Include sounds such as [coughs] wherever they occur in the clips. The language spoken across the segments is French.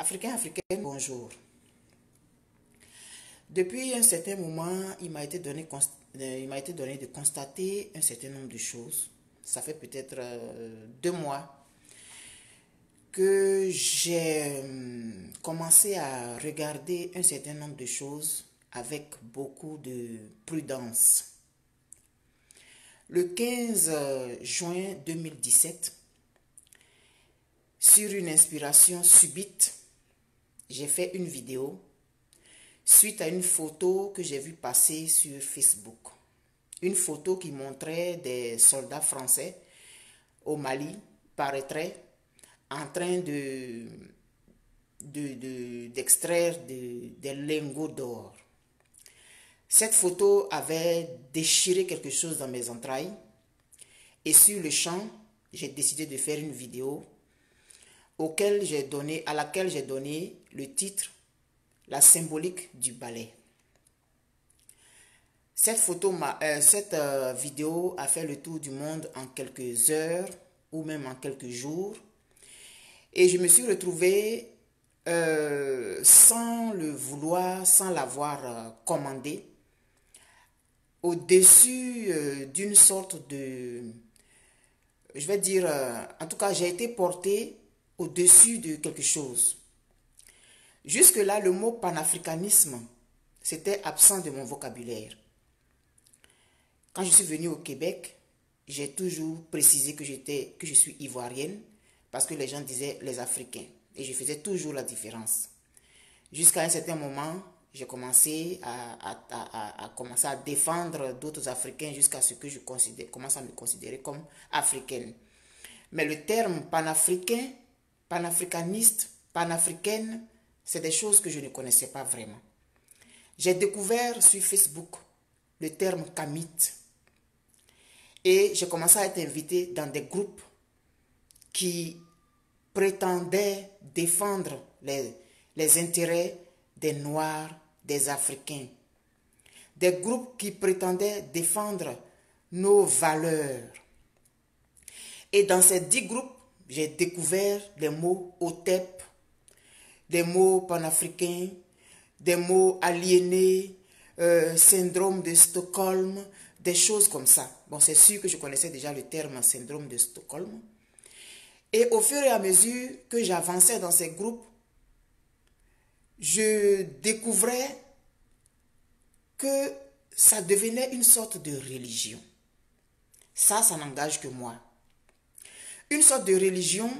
Africain, africaine, bonjour. Depuis un certain moment, il m'a été, donné, euh, il été donné de constater un certain nombre de choses. Ça fait peut-être euh, deux mois que j'ai euh, commencé à regarder un certain nombre de choses avec beaucoup de prudence. Le 15 juin 2017, sur une inspiration subite, j'ai fait une vidéo suite à une photo que j'ai vue passer sur Facebook. Une photo qui montrait des soldats français au Mali, paraîtrait, en train de d'extraire de, des lingots d'or. Cette photo avait déchiré quelque chose dans mes entrailles et sur le champ, j'ai décidé de faire une vidéo auquel j'ai donné, à laquelle j'ai donné le titre La symbolique du ballet. Cette, photo euh, cette euh, vidéo a fait le tour du monde en quelques heures ou même en quelques jours. Et je me suis retrouvée euh, sans le vouloir, sans l'avoir commandé, au-dessus d'une sorte de... Je vais dire, en tout cas, j'ai été portée au-dessus de quelque chose. Jusque-là, le mot panafricanisme, c'était absent de mon vocabulaire. Quand je suis venue au Québec, j'ai toujours précisé que, j'étais, que je suis ivoirienne parce que les gens disaient les Africains. Et je faisais toujours la différence. Jusqu'à un certain moment, j'ai commencé à, à, commencer à défendre d'autres Africains jusqu'à ce que je considère, commence à me considérer comme africaine. Mais le terme panafricain panafricaniste, panafricaine, c'est des choses que je ne connaissais pas vraiment. J'ai découvert sur Facebook le terme Kamit et j'ai commencé à être invité dans des groupes qui prétendaient défendre les intérêts des Noirs, des Africains. Des groupes qui prétendaient défendre nos valeurs. Et dans ces dix groupes, j'ai découvert des mots OTEP, des mots panafricains, des mots aliénés, euh, syndrome de Stockholm, des choses comme ça. Bon, c'est sûr que je connaissais déjà le terme syndrome de Stockholm. Et au fur et à mesure que j'avançais dans ces groupes, je découvrais que ça devenait une sorte de religion. Ça, ça n'engage que moi une sorte de religion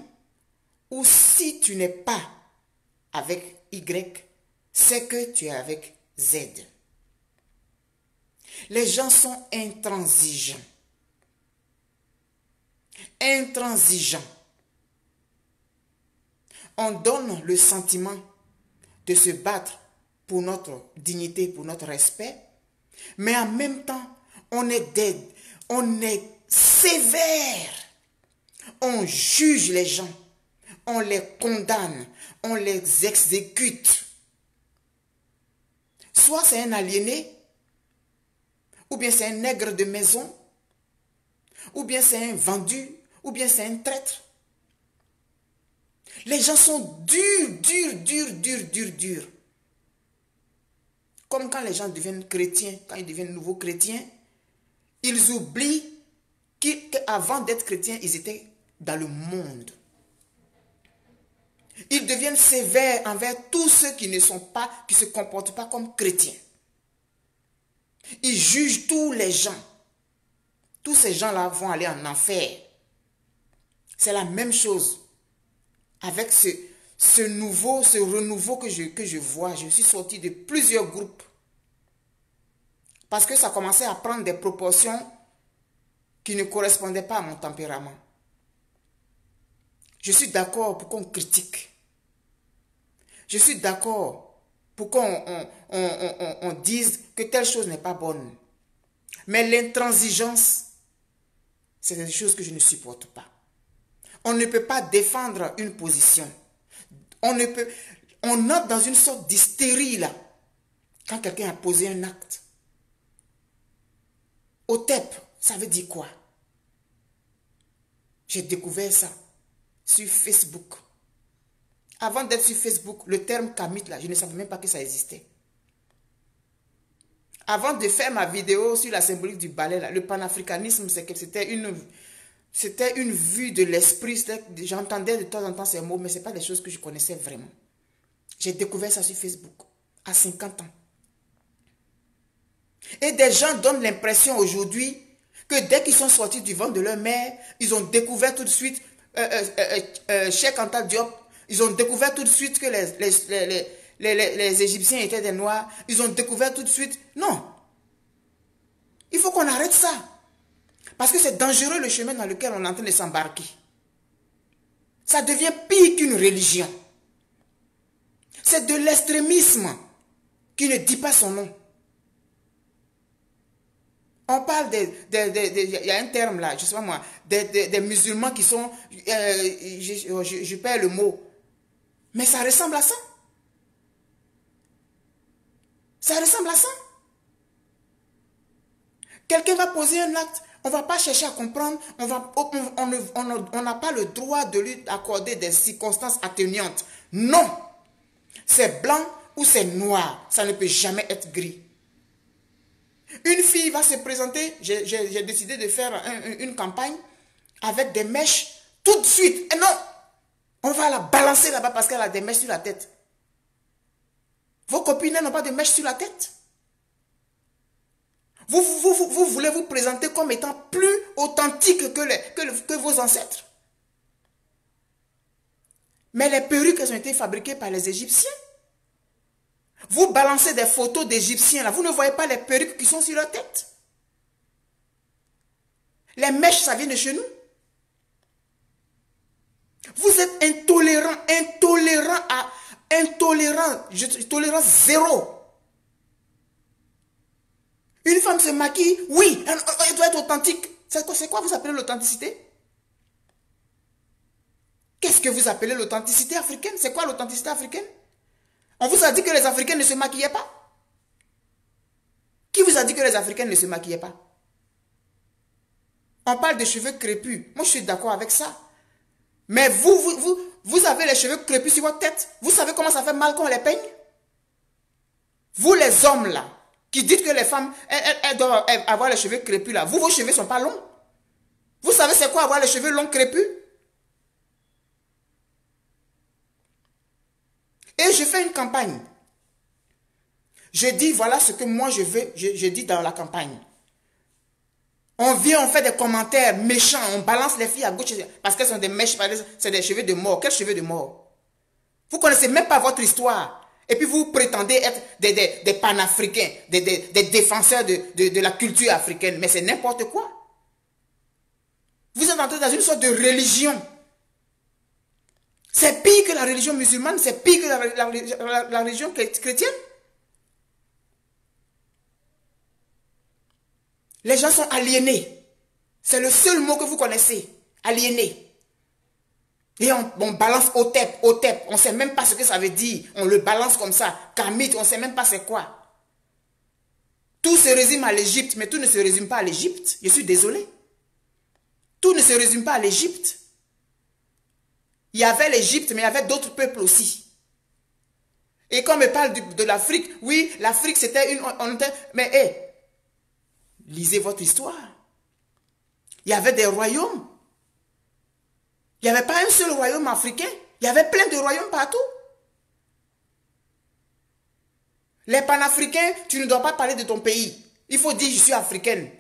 où si tu n'es pas avec Y, c'est que tu es avec Z. Les gens sont intransigeants. Intransigeants. On donne le sentiment de se battre pour notre dignité, pour notre respect, mais en même temps, on est dead, on est sévère on juge les gens, on les condamne, on les exécute. Soit c'est un aliéné, ou bien c'est un nègre de maison, ou bien c'est un vendu, ou bien c'est un traître. Les gens sont durs, durs, durs, durs, durs, durs. Comme quand les gens deviennent chrétiens, quand ils deviennent nouveaux chrétiens, ils oublient qu'avant d'être chrétiens, ils étaient dans le monde. Ils deviennent sévères envers tous ceux qui ne sont pas, qui se comportent pas comme chrétiens. Ils jugent tous les gens. Tous ces gens-là vont aller en enfer. C'est la même chose avec ce, nouveau, ce renouveau que je, que je vois. Je suis sorti de plusieurs groupes. Parce que ça commençait à prendre des proportions qui ne correspondaient pas à mon tempérament. Je suis d'accord pour qu'on critique. Je suis d'accord pour qu'on on, dise que telle chose n'est pas bonne. Mais l'intransigeance, c'est des choses que je ne supporte pas. On ne peut pas défendre une position. On ne peut, on entre dans une sorte d'hystérie là, quand quelqu'un a posé un acte. OTEP, ça veut dire quoi? J'ai découvert ça sur Facebook. Avant d'être sur Facebook, le terme kamit, là, je ne savais même pas que ça existait. Avant de faire ma vidéo sur la symbolique du ballet, là, le panafricanisme, c'était une, c'était une vue de l'esprit. J'entendais de temps en temps ces mots, mais ce n'est pas des choses que je connaissais vraiment. J'ai découvert ça sur Facebook à 50 ans. Et des gens donnent l'impression aujourd'hui que dès qu'ils sont sortis du ventre de leur mère, ils ont découvert tout de suite, Cheikh Anta Diop, ils ont découvert tout de suite que les, les, Égyptiens étaient des Noirs. Ils ont découvert tout de suite. Non. Il faut qu'on arrête ça. Parce que c'est dangereux le chemin dans lequel on est en train de s'embarquer. Ça devient pire qu'une religion. C'est de l'extrémisme qui ne dit pas son nom. On parle des... Il y a un terme là, je sais pas moi, des, musulmans qui sont... Euh, je, je perds le mot. Mais ça ressemble à ça. Ça ressemble à ça. Quelqu'un va poser un acte, on ne va pas chercher à comprendre, on n'a on, on, pas le droit de lui accorder des circonstances atténuantes. Non. C'est blanc ou c'est noir. Ça ne peut jamais être gris. Une fille va se présenter, j'ai décidé de faire une campagne avec des mèches tout de suite. Et non, on va la balancer là-bas parce qu'elle a des mèches sur la tête. Vos copines n'ont pas de mèches sur la tête. Vous, voulez vous présenter comme étant plus authentique que, que, vos ancêtres. Mais les perruques, ont été fabriquées par les Égyptiens. Vous balancez des photos d'Égyptiens là, vous ne voyez pas les perruques qui sont sur leur tête? Les mèches, ça vient de chez nous? Vous êtes intolérant, intolérant à intolérant, tolérance zéro. Une femme se maquille, oui, elle, doit être authentique. C'est quoi vous appelez l'authenticité? Qu'est-ce que vous appelez l'authenticité africaine? C'est quoi l'authenticité africaine? On vous a dit que les Africains ne se maquillaient pas Qui vous a dit que les Africains ne se maquillaient pas On parle de cheveux crépus. Moi, je suis d'accord avec ça. Mais vous, vous, vous, vous avez les cheveux crépus sur votre tête. Vous savez comment ça fait mal quand on les peigne Vous les hommes là, qui dites que les femmes, elles, doivent avoir les cheveux crépus là. Vous, vos cheveux ne sont pas longs. Vous savez c'est quoi avoir les cheveux longs crépus Et je fais une campagne. Je dis, voilà ce que moi je veux, je dis dans la campagne. On vient, on fait des commentaires méchants, on balance les filles à gauche parce qu'elles sont des mèches, c'est des cheveux de mort. Quels cheveux de mort? Vous connaissez même pas votre histoire. Et puis vous prétendez être des, panafricains, des, des, défenseurs de, de, la culture africaine. Mais c'est n'importe quoi. Vous êtes entré dans une sorte de religion. C'est pire que la religion musulmane, c'est pire que la, religion chrétienne. Les gens sont aliénés. C'est le seul mot que vous connaissez. Aliénés. Et on, balance au tep, au tep. On ne sait même pas ce que ça veut dire. On le balance comme ça. Kamit, on ne sait même pas c'est quoi. Tout se résume à l'Égypte, mais tout ne se résume pas à l'Égypte. Je suis désolé. Tout ne se résume pas à l'Égypte. Il y avait l'Égypte, mais il y avait d'autres peuples aussi. Et quand on me parle de, l'Afrique, oui, l'Afrique c'était une... mais hé, Lisez votre histoire. Il y avait des royaumes. Il n'y avait pas un seul royaume africain. Il y avait plein de royaumes partout. Les panafricains, tu ne dois pas parler de ton pays. Il faut dire je suis africaine.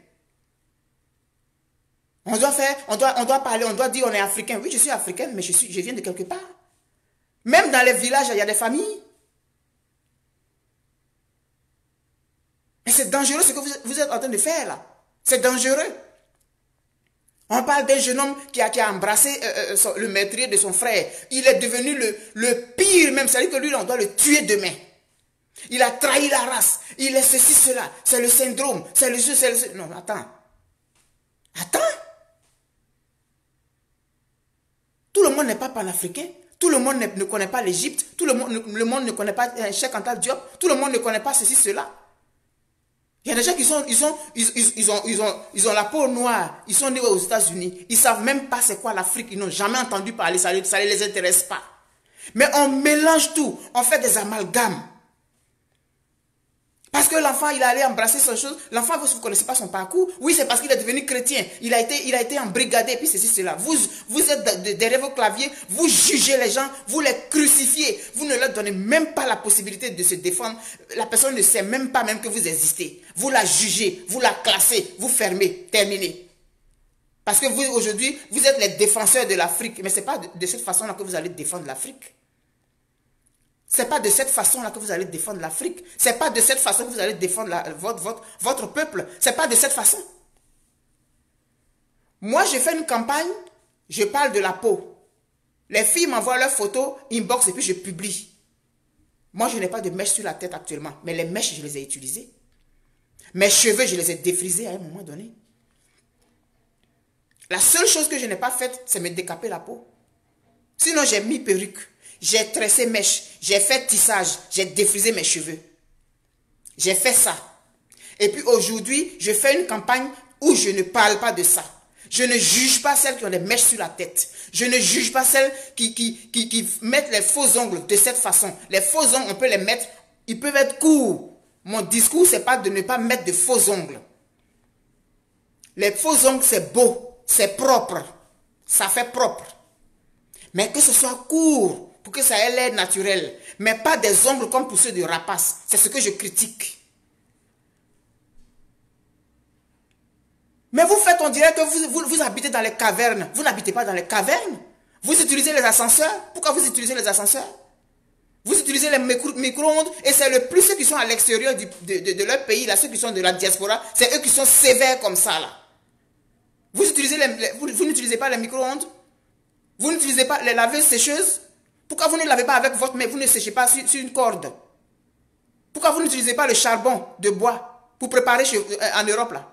On doit faire, on doit, on doit parler, on doit dire on est africain. Oui, je suis africaine, mais je, suis, je viens de quelque part. Même dans les villages, il y a des familles. Mais c'est dangereux ce que vous, êtes en train de faire là. C'est dangereux. On parle d'un jeune homme qui a, qui a embrassé euh, euh, le maîtrier de son frère. Il est devenu le, le pire même. C'est-à-dire que lui, on doit le tuer demain. Il a trahi la race. Il est ceci, cela. C'est le syndrome. C'est le jeu, c'est le... Non, attends. Attends. Tout le monde n'est pas panafricain. Tout le monde ne, connaît pas l'Égypte. Tout le monde, ne connaît pas euh, Cheikh Anta Diop. Tout le monde ne connaît pas ceci, cela. Il y a des gens qui sont, ils, sont, ils, ils, ont, ils, ont, ils ont la peau noire, ils sont nés aux États-Unis, ils savent même pas c'est quoi l'Afrique, ils n'ont jamais entendu parler, ça ne les intéresse pas. Mais on mélange tout. On fait des amalgames. Parce que l'enfant, il allé embrasser son chose. L'enfant, vous ne connaissez pas son parcours. Oui, c'est parce qu'il est devenu chrétien. Il a été, il a été embrigadé, puis ceci, cela. Vous, vous êtes derrière vos claviers, vous jugez les gens, vous les crucifiez. Vous ne leur donnez même pas la possibilité de se défendre. La personne ne sait même pas même que vous existez. Vous la jugez, vous la classez, vous fermez, terminez. Parce que vous, aujourd'hui, vous êtes les défenseurs de l'Afrique. Mais ce n'est pas de cette façon-là que vous allez défendre l'Afrique. Ce n'est pas de cette façon-là que vous allez défendre l'Afrique. Ce n'est pas de cette façon que vous allez défendre votre, votre, votre peuple. Ce n'est pas de cette façon. Moi, j'ai fait une campagne, je parle de la peau. Les filles m'envoient leurs photos, inbox, et puis je publie. Moi, je n'ai pas de mèches sur la tête actuellement, mais les mèches, je les ai utilisées. Mes cheveux, je les ai défrisés à un moment donné. La seule chose que je n'ai pas faite, c'est me décaper la peau. Sinon, j'ai mis perruque. J'ai tressé mèche, j'ai fait tissage, j'ai défrisé mes cheveux. J'ai fait ça. Et puis aujourd'hui, je fais une campagne où je ne parle pas de ça. Je ne juge pas celles qui ont des mèches sur la tête. Je ne juge pas celles qui, qui, qui, qui mettent les faux ongles de cette façon. Les faux ongles, on peut les mettre, ils peuvent être courts. Mon discours, c'est pas de ne pas mettre de faux ongles. Les faux ongles, c'est beau, c'est propre. Ça fait propre. Mais que ce soit court, que ça ait l'air naturel. Mais pas des ongles comme pour ceux de rapace. C'est ce que je critique. Mais vous faites, on dirait que vous, vous, habitez dans les cavernes. Vous n'habitez pas dans les cavernes. Vous utilisez les ascenseurs. Pourquoi vous utilisez les ascenseurs? Vous utilisez les micro-ondes et c'est le plus ceux qui sont à l'extérieur de, leur pays, là, ceux qui sont de la diaspora, c'est eux qui sont sévères comme ça. Là. Vous utilisez les, vous n'utilisez pas les micro-ondes Vous n'utilisez pas les laveuses sécheuses pourquoi vous ne lavez pas avec votre main, vous ne séchez pas sur, une corde Pourquoi vous n'utilisez pas le charbon de bois pour préparer euh, en Europe là?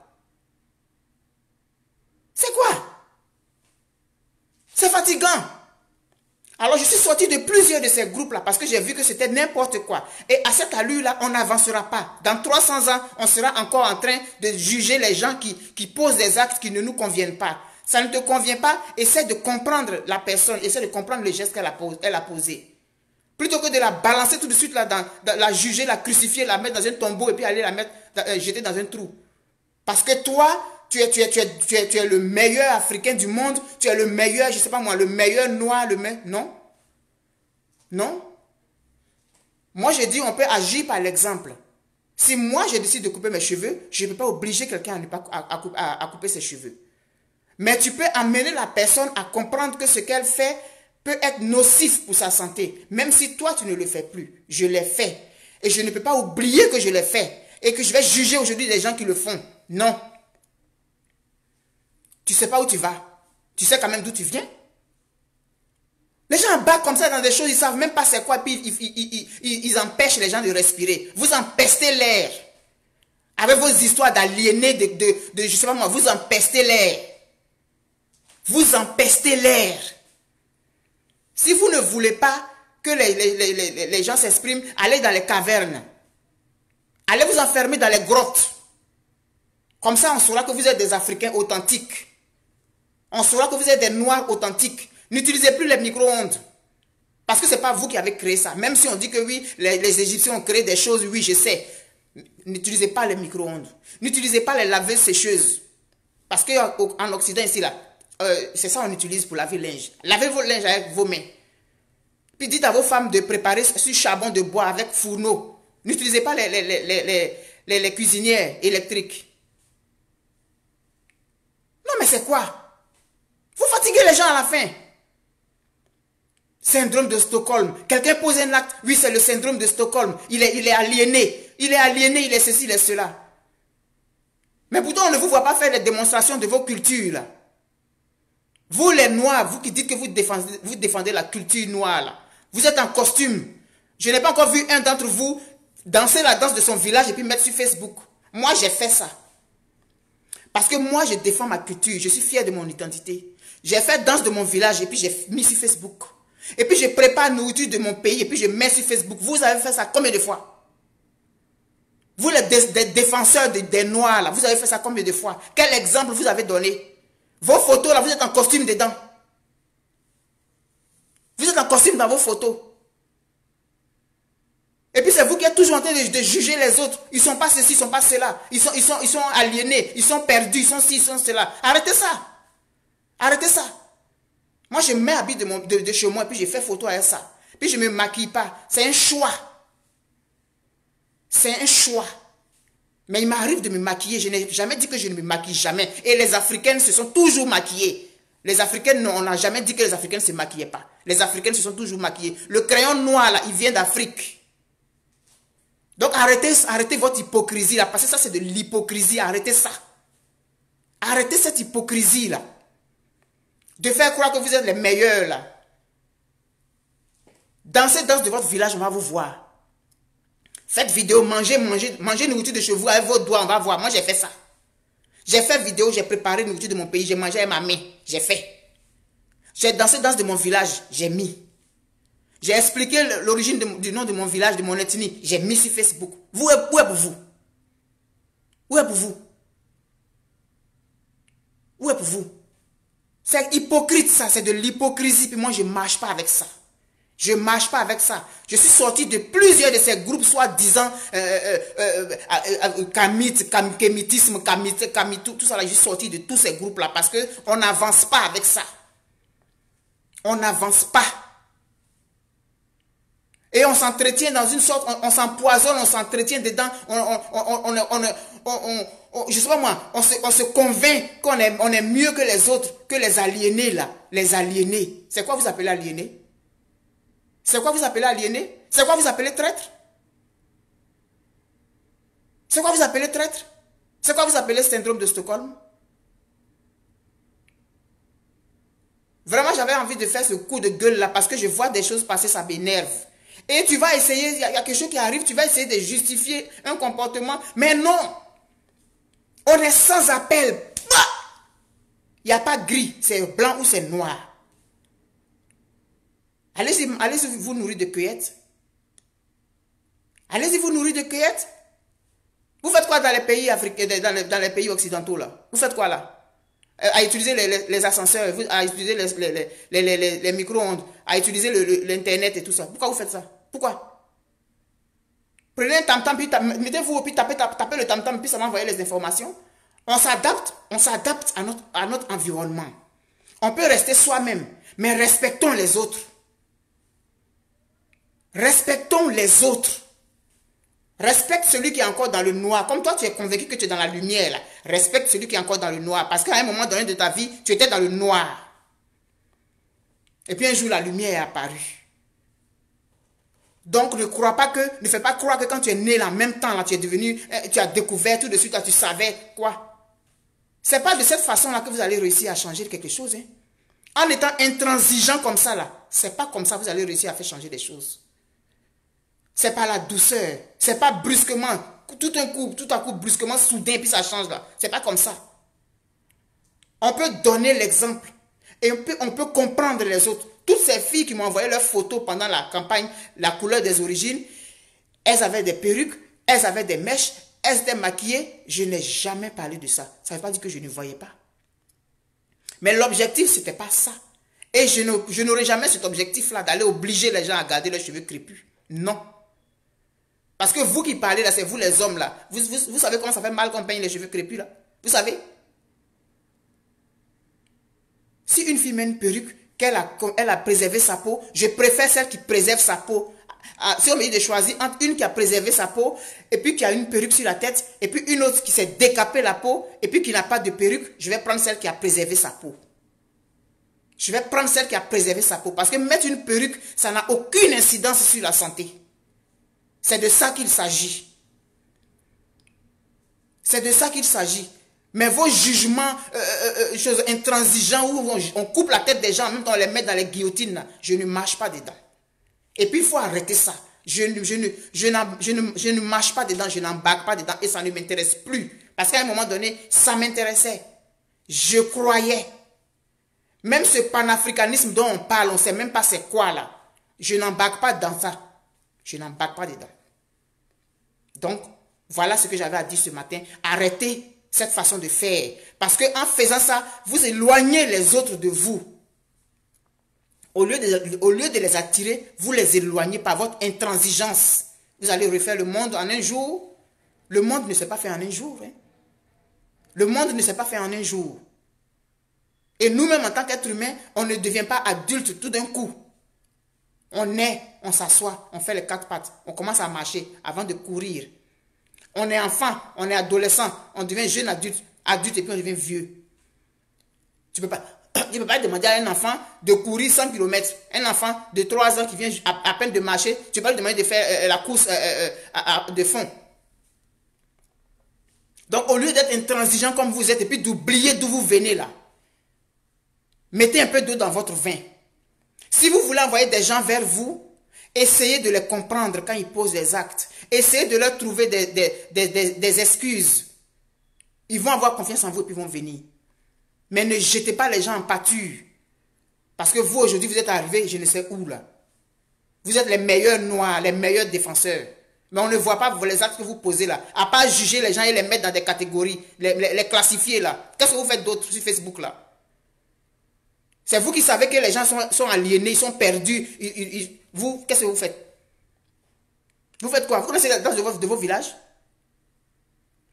C'est quoi? C'est fatigant. Alors je suis sorti de plusieurs de ces groupes-là parce que j'ai vu que c'était n'importe quoi. Et à cette allure-là, on n'avancera pas. Dans 300 ans, on sera encore en train de juger les gens qui, qui posent des actes qui ne nous conviennent pas. Ça ne te convient pas, essaie de comprendre la personne, essaie de comprendre le geste qu'elle a, posé. Plutôt que de la balancer tout de suite, là, la juger, la crucifier, la mettre dans un tombeau et puis aller la mettre, euh, jeter dans un trou. Parce que toi, tu es, tu, es, tu, es, tu, es, le meilleur Africain du monde, tu es le meilleur, je ne sais pas moi, le meilleur noir, le meilleur... Non? Non? Moi, je dis, on peut agir par l'exemple. Si moi, je décide de couper mes cheveux, je ne peux pas obliger quelqu'un à, à, à couper ses cheveux. Mais tu peux amener la personne à comprendre que ce qu'elle fait peut être nocif pour sa santé. Même si toi, tu ne le fais plus. Je l'ai fait. Et je ne peux pas oublier que je l'ai fait. Et que je vais juger aujourd'hui les gens qui le font. Non. Tu sais pas où tu vas. Tu sais quand même d'où tu viens. Les gens battent comme ça dans des choses, ils savent même pas c'est quoi, puis ils, empêchent les gens de respirer. Vous empestez l'air. Avec vos histoires d'aliénés, de, de, de, je sais pas moi, vous empestez l'air. Vous empestez l'air. Si vous ne voulez pas que les, gens s'expriment, allez dans les cavernes. Allez vous enfermer dans les grottes. Comme ça, on saura que vous êtes des Africains authentiques. On saura que vous êtes des Noirs authentiques. N'utilisez plus les micro-ondes. Parce que ce n'est pas vous qui avez créé ça. Même si on dit que oui, les, les Égyptiens ont créé des choses, oui, je sais. N'utilisez pas les micro-ondes. N'utilisez pas les laveuses sécheuses. Parce qu'en Occident, ici, là, euh, c'est ça qu'on utilise pour laver linge. Lavez vos linge avec vos mains. Puis dites à vos femmes de préparer ce charbon de bois avec fourneau. N'utilisez pas les, les, les, cuisinières électriques. Non, mais c'est quoi? Vous fatiguez les gens à la fin. Syndrome de Stockholm. Quelqu'un pose un acte. Oui, c'est le syndrome de Stockholm. Il est, il est aliéné. Il est aliéné, il est ceci, il est cela. Mais pourtant, on ne vous voit pas faire les démonstrations de vos cultures. Là. Vous les noirs, vous qui dites que vous défendez, la culture noire, vous êtes en costume. Je n'ai pas encore vu un d'entre vous danser la danse de son village et puis mettre sur Facebook. Moi, j'ai fait ça. Parce que moi, je défends ma culture. Je suis fier de mon identité. J'ai fait danse de mon village et puis j'ai mis sur Facebook. Et puis je prépare nourriture de mon pays et puis je mets sur Facebook. Vous avez fait ça combien de fois? Vous, les, défenseurs des, des Noirs, là, vous avez fait ça combien de fois? Quel exemple vous avez donné? Vos photos, là, vous êtes en costume dedans. Vous êtes en costume dans vos photos. Et puis c'est vous qui êtes toujours en train de, juger les autres. Ils sont pas ceci, ils sont pas cela. Ils sont, ils sont, ils sont aliénés, ils sont perdus, ils sont ci, ils sont cela. Arrêtez ça. Arrêtez ça. Moi, je mets habit de, de, chez moi et puis je fais photo avec ça. Puis je ne me maquille pas. C'est un choix. C'est un choix. Mais il m'arrive de me maquiller. Je n'ai jamais dit que je ne me maquille jamais. Et les Africaines se sont toujours maquillées. Les Africaines, on n'a jamais dit que les Africaines ne se maquillaient pas. Les Africaines se sont toujours maquillées. Le crayon noir, là, il vient d'Afrique. Donc arrêtez, arrêtez votre hypocrisie là, parce que ça c'est de l'hypocrisie, arrêtez ça. Arrêtez cette hypocrisie là. De faire croire que vous êtes les meilleurs là. Dansez danse de votre village, on va vous voir. Faites vidéo, mangez, mangez, mangez nourriture de chez vous avec vos doigts, on va voir. Moi j'ai fait ça. J'ai fait vidéo, j'ai préparé nourriture de mon pays, j'ai mangé avec ma main, j'ai fait. J'ai dansé danse de mon village, j'ai mis. J'ai expliqué l'origine du nom de mon village, de mon ethnie. J'ai mis sur Facebook. Vous, où est pour vous? Où est pour vous? Où est pour vous? C'est hypocrite ça, c'est de l'hypocrisie. Puis moi, je ne marche pas avec ça. Je ne marche pas avec ça. Je suis sorti de plusieurs de ces groupes, soi-disant, euh, euh, euh, kamit, kémitisme, kamit, kamit, tout, ça. Là, je suis sorti de tous ces groupes-là parce qu'on n'avance pas avec ça. On n'avance pas. Et on s'entretient dans une sorte, on, s'empoisonne, on s'entretient dedans, on, on, on, je sais pas moi, on se, on se convainc qu'on est, on est mieux que les autres, que les aliénés là, les aliénés. C'est quoi vous appelez aliéné C'est quoi vous appelez aliéné? C'est quoi vous appelez traître? C'est quoi vous appelez traître? C'est quoi vous appelez syndrome de Stockholm? Vraiment, j'avais envie de faire ce coup de gueule là parce que je vois des choses passer, ça m'énerve. Et tu vas essayer, il y, a quelque chose qui arrive, tu vas essayer de justifier un comportement. Mais non. On est sans appel. Il n'y a pas gris, c'est blanc ou c'est noir. Allez-y allez vous nourrir de cueillettes. Allez-y vous nourrir de cueillettes. Vous faites quoi dans les pays africains, dans les, pays occidentaux là? Vous faites quoi là? Euh, à utiliser les, ascenseurs, à utiliser les, micro-ondes, à utiliser l'internet et tout ça. Pourquoi vous faites ça? Pourquoi? Prenez un tam-tam, mettez-vous, puis tapez, tapez, le tam-tam, puis ça va envoyer les informations. On s'adapte, on s'adapte à notre environnement. On peut rester soi-même, mais respectons les autres. Respectons les autres. Respecte celui qui est encore dans le noir. Comme toi, tu es convaincu que tu es dans la lumière. Respecte celui qui est encore dans le noir. Parce qu'à un moment donné de ta vie, tu étais dans le noir. Et puis un jour, la lumière est apparue. Donc ne crois pas que, ne fais pas croire que quand tu es né en même temps, là, tu es devenu, eh, tu as découvert tout de suite, tu savais quoi. C'est pas de cette façon-là que vous allez réussir à changer quelque chose. Hein. En étant intransigeant comme ça, là, c'est pas comme ça que vous allez réussir à faire changer des choses. C'est pas la douceur, c'est pas brusquement, tout un coup, tout à coup, brusquement, soudain, puis ça change là. C'est pas comme ça. On peut donner l'exemple et on peut, on peut comprendre les autres. Toutes ces filles qui m'ont envoyé leurs photos pendant la campagne, la couleur des origines, elles avaient des perruques, elles avaient des mèches, elles étaient maquillées. Je n'ai jamais parlé de ça. Ça ne veut pas dire que je ne voyais pas. Mais l'objectif, ce n'était pas ça. Et je n'aurais jamais cet objectif-là d'aller obliger les gens à garder leurs cheveux crépus. Non. Parce que vous qui parlez là, c'est vous les hommes là. Vous, vous savez comment ça fait mal qu'on peigne les cheveux crépus là Vous savez? Si une fille met une perruque, qu'elle a, préservé sa peau, je préfère celle qui préserve sa peau. Ah, si on me dit de choisir entre une qui a préservé sa peau, et puis qui a une perruque sur la tête, et puis une autre qui s'est décapé la peau, et puis qui n'a pas de perruque, je vais prendre celle qui a préservé sa peau. Je vais prendre celle qui a préservé sa peau. Parce que mettre une perruque, ça n'a aucune incidence sur la santé. C'est de ça qu'il s'agit. C'est de ça qu'il s'agit. Mais vos jugements euh, euh, euh, choses intransigeants où on, coupe la tête des gens, même quand on les met dans les guillotines, je ne marche pas dedans. Et puis il faut arrêter ça. Je ne, je, ne, je, ne, je ne marche pas dedans, je n'embarque pas dedans et ça ne m'intéresse plus. Parce qu'à un moment donné, ça m'intéressait. Je croyais. Même ce panafricanisme dont on parle, on ne sait même pas c'est quoi là. Je n'embarque pas dans ça. Je n'embarque pas dedans. Donc, voilà ce que j'avais à dire ce matin. Arrêtez cette façon de faire. Parce qu'en faisant ça, vous éloignez les autres de vous. Au lieu, de, au lieu de les attirer, vous les éloignez par votre intransigeance. Vous allez refaire le monde en un jour. Le monde ne s'est pas fait en un jour. Hein. Le monde ne s'est pas fait en un jour. Et nous-mêmes, en tant qu'êtres humains, on ne devient pas adulte tout d'un coup. On est, on s'assoit, on fait les quatre pattes, on commence à marcher avant de courir. On est enfant, on est adolescent, on devient jeune adulte, adulte et puis on devient vieux. Tu ne peux, [coughs] peux pas demander à un enfant de courir 100 km. Un enfant de 3 ans qui vient à, peine de marcher, tu peux pas lui demander de faire euh, la course euh, euh, de fond. Donc au lieu d'être intransigeant comme vous êtes et puis d'oublier d'où vous venez là, mettez un peu d'eau dans votre vin. Si vous voulez envoyer des gens vers vous, essayez de les comprendre quand ils posent des actes. Essayez de leur trouver des, des, excuses. Ils vont avoir confiance en vous et puis vont venir. Mais ne jetez pas les gens en pâture. Parce que vous, aujourd'hui, vous êtes arrivés, je ne sais où là. Vous êtes les meilleurs noirs, les meilleurs défenseurs. Mais on ne voit pas les actes que vous posez là. À part juger les gens et les mettre dans des catégories, les, classifier là. Qu'est-ce que vous faites d'autre sur Facebook là? C'est vous qui savez que les gens sont, aliénés, ils sont perdus. vous, qu'est-ce que vous faites? Vous faites quoi? Vous connaissez la danse de vos, villages?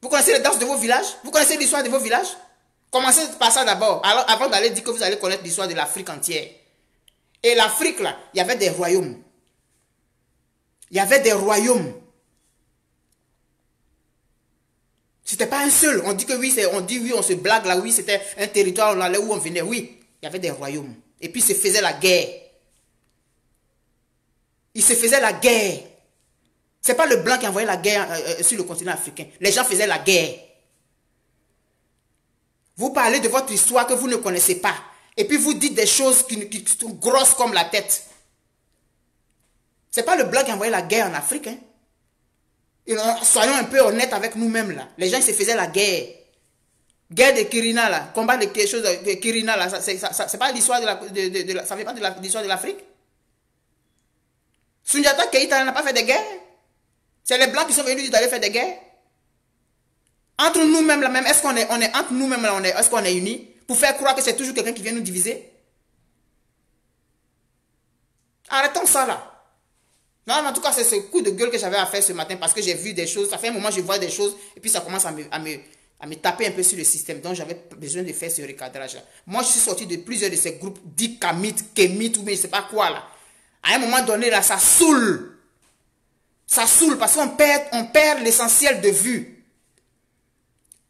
Vous connaissez les danses de vos villages? Vous connaissez l'histoire de vos villages? Commencez par ça d'abord, avant d'aller dire que vous allez connaître l'histoire de l'Afrique entière. Et l'Afrique, là, il y avait des royaumes. Il y avait des royaumes. C'était pas un seul. On dit que oui, on dit oui, on se blague là, oui, c'était un territoire, on allait où on venait. Oui, il y avait des royaumes. Et puis, il se faisait la guerre. Il se faisait la guerre. C'est pas le blanc qui envoyait la guerre euh, euh, sur le continent africain. Les gens faisaient la guerre. Vous parlez de votre histoire que vous ne connaissez pas. Et puis vous dites des choses qui, sont grosses comme la tête. C'est pas le blanc qui a envoyé la guerre en Afrique. Hein. soyons un peu honnêtes avec nous-mêmes là. Les gens se faisaient la guerre. Guerre de Kirina là, combat de quelque chose de Kirina là, c'est pas l'histoire de la, ça fait pas de l'histoire de l'Afrique. Sunjata Keita n'a pas fait de guerre. C'est les blancs qui sont venus d'aller faire des guerres. Entre nous-mêmes, là même, est-ce qu'on est, on est entre nous-mêmes, là, on est, est-ce qu'on est unis pour faire croire que c'est toujours quelqu'un qui vient nous diviser? Arrêtons ça là. Non, en tout cas, c'est ce coup de gueule que j'avais à faire ce matin parce que j'ai vu des choses. Ça fait un moment que je vois des choses et puis ça commence à me, à me, à me taper un peu sur le système. Donc, j'avais besoin de faire ce recadrage-là. Moi, je suis sorti de plusieurs de ces groupes dits Kamit, Kemit ou mais je sais pas quoi là. À un moment donné, là, ça saoule. Ça saoule parce qu'on perd, on perd l'essentiel de vue.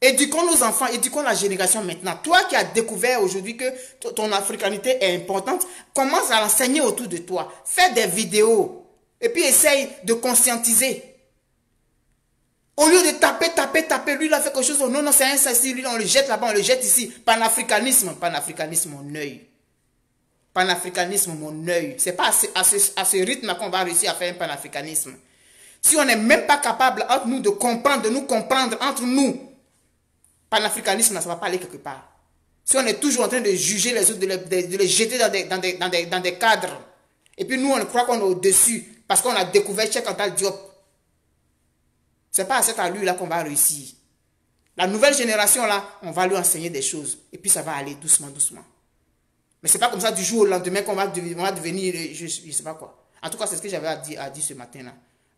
Éduquons nos enfants, éduquons la génération maintenant. Toi qui as découvert aujourd'hui que ton africanité est importante, commence à l'enseigner autour de toi. Fais des vidéos. Et puis essaye de conscientiser. Au lieu de taper, taper, taper, lui il a fait quelque chose. Non, non, c'est un lui on le jette là-bas, on le jette ici. Panafricanisme, panafricanisme, mon œil. Panafricanisme, mon œil. Pas à ce, à ce rythme qu'on va réussir à faire un panafricanisme. Si on n'est même pas capable entre nous de comprendre, de nous comprendre entre nous, panafricanisme, ça ne va pas aller quelque part. Si on est toujours en train de juger les autres, de les, jeter dans des, dans, des, dans, des, cadres, et puis nous, on croit qu'on est au-dessus parce qu'on a découvert Cheikh Antal Diop. Ce n'est pas à cet allure-là qu'on va réussir. La nouvelle génération, là, on va lui enseigner des choses. Et puis ça va aller doucement, doucement. Mais ce n'est pas comme ça du jour au lendemain qu'on va, devenir, je ne sais pas quoi. En tout cas, c'est ce que j'avais à dire, à dire ce matin-là.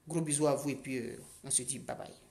Gros bisous à vous et puis euh, on se dit bye bye.